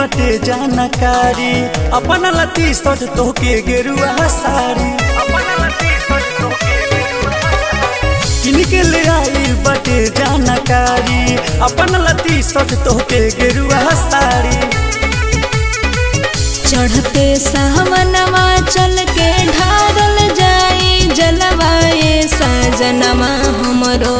बटे जानकारी अपन लती सट तोके गेरुआ साड़ी किन के ले आई बटे जानकारी अपन लती सट तोके गेरुआ साड़ी चढ़ते सावनवा चल के ढारल जाई जलवाए सजनवा हमरो।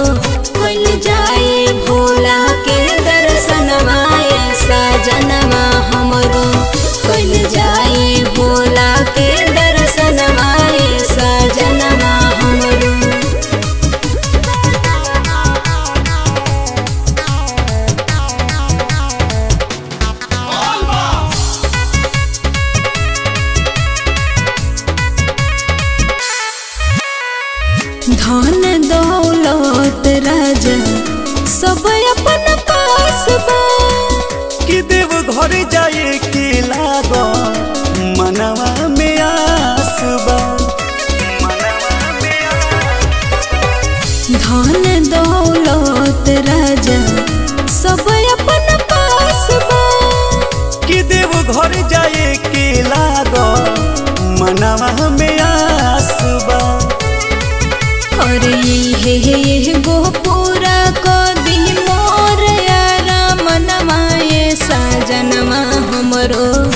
धन दौलत राजा। सब अपन और ये ये गो पूरा को दी मोर सजनवा हमरो।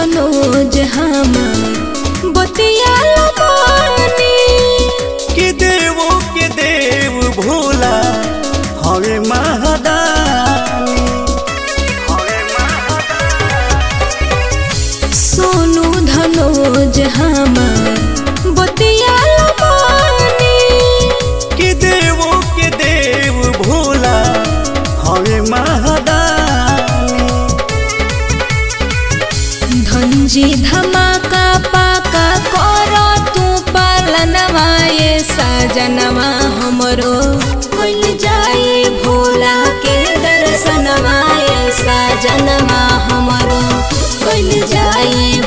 धनोज हमार बतिया कि देवो के देव भोला हवे महादानी। सोनू धनोज हमार जी धमाका पाका करो तू पालनवा ये सजनवा हमरो। कुल जाए भोला के दर्शन वाये सजनवा हमरो। कुल जाए